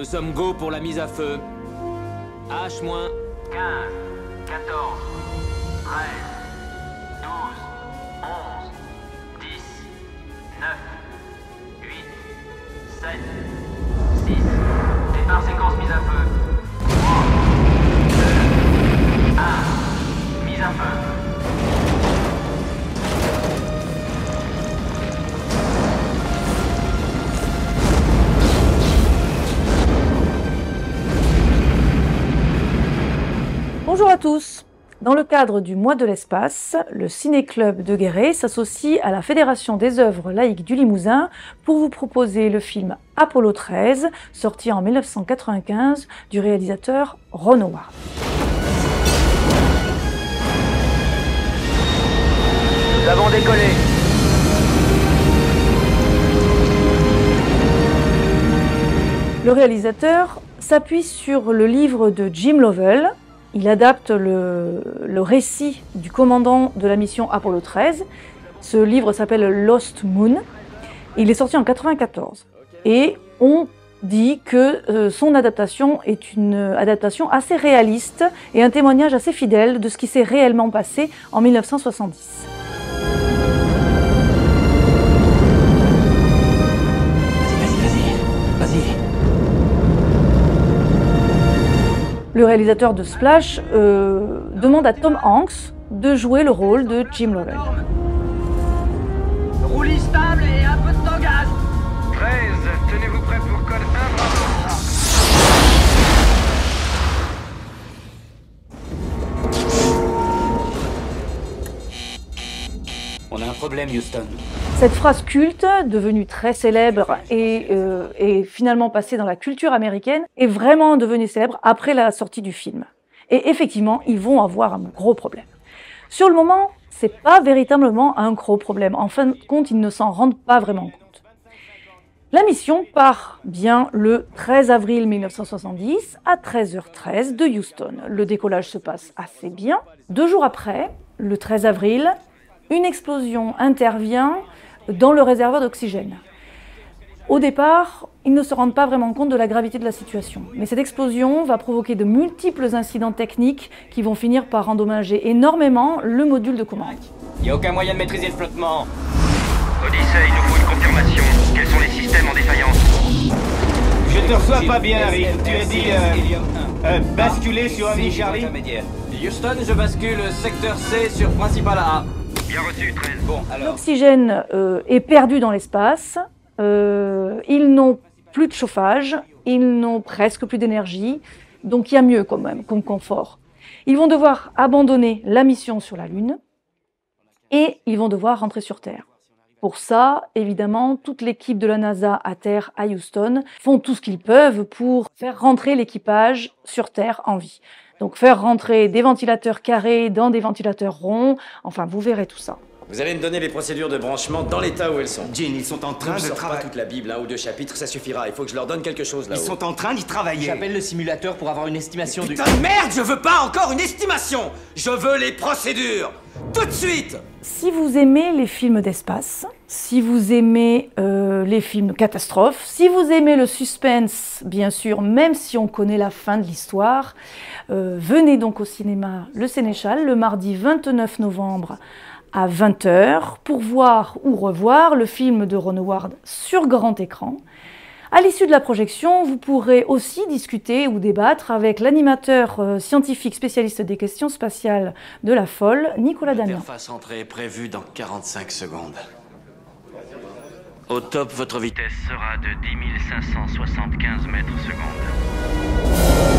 Nous sommes go pour la mise à feu. H-. 15, 14, 13, Bonjour à tous. Dans le cadre du mois de l'espace, le Ciné-Club de Guéret s'associe à la Fédération des œuvres laïques du Limousin pour vous proposer le film Apollo 13, sorti en 1995 du réalisateur Ron Howard. Nous avons décollé. Le réalisateur s'appuie sur le livre de Jim Lovell. Il adapte le, récit du commandant de la mission Apollo 13. Ce livre s'appelle Lost Moon. Il est sorti en 94. Et on dit que euh, son adaptation est une adaptation assez réaliste et un témoignage assez fidèle de ce qui s'est réellement passé en 1970. Le réalisateur de Splash euh, demande à Tom Hanks de jouer le rôle de Jim Lovell. Roulis stable et un peu de tangage. 13, tenez-vous prêts pour code 1, bravo. On a un problème, Houston. Cette phrase culte, devenue très célèbre et, euh, et finalement passée dans la culture américaine, est vraiment devenue célèbre après la sortie du film. Et effectivement, ils vont avoir un gros problème. Sur le moment, c'est pas véritablement un gros problème. En fin de compte, ils ne s'en rendent pas vraiment compte. La mission part bien le 13 avril 1970 à 13h13 de Houston. Le décollage se passe assez bien. Deux jours après, le 13 avril, une explosion intervient dans le réservoir d'oxygène. Au départ, ils ne se rendent pas vraiment compte de la gravité de la situation. Mais cette explosion va provoquer de multiples incidents techniques qui vont finir par endommager énormément le module de commande. Y a aucun moyen de maîtriser le flottement. Odyssey, il nous faut une confirmation. Quels sont les systèmes en défaillance? Je te reçois pas bien, Harry. Tu as dit euh, euh, basculer sur Charlie Houston, je bascule secteur C sur principal A. Bien reçu, 13. Bon, alors. L'oxygène euh, est perdu dans l'espace, euh, ils n'ont plus de chauffage, ils n'ont presque plus d'énergie, donc il y a mieux quand même comme confort. Ils vont devoir abandonner la mission sur la Lune et ils vont devoir rentrer sur Terre. Pour ça, évidemment, toute l'équipe de la NASA à Terre, à Houston, font tout ce qu'ils peuvent pour faire rentrer l'équipage sur Terre en vie. Donc faire rentrer des ventilateurs carrés dans des ventilateurs ronds, enfin vous verrez tout ça. Vous allez me donner les procédures de branchement dans l'état où elles sont. Jean, ils sont en train Ne de travailler. toute la Bible, un ou deux chapitres, ça suffira. Il faut que je leur donne quelque chose Ils là-haut. sont en train d'y travailler. J'appelle le simulateur pour avoir une estimation du. Putain de merde, je veux pas encore une estimation Je veux les procédures Tout de suite Si vous aimez les films d'espace, si vous aimez euh, les films catastrophes, si vous aimez le suspense, bien sûr, même si on connaît la fin de l'histoire, euh, venez donc au cinéma Le Sénéchal le mardi 29 novembre à 20h pour voir ou revoir le film de Ron Howard sur grand écran. À l'issue de la projection, vous pourrez aussi discuter ou débattre avec l'animateur euh, scientifique spécialiste des questions spatiales de la folle, Nicolas Damian. Interface entrée est prévue dans 45 secondes. Au top, votre. Vitesse sera de 10 575 mètres secondes.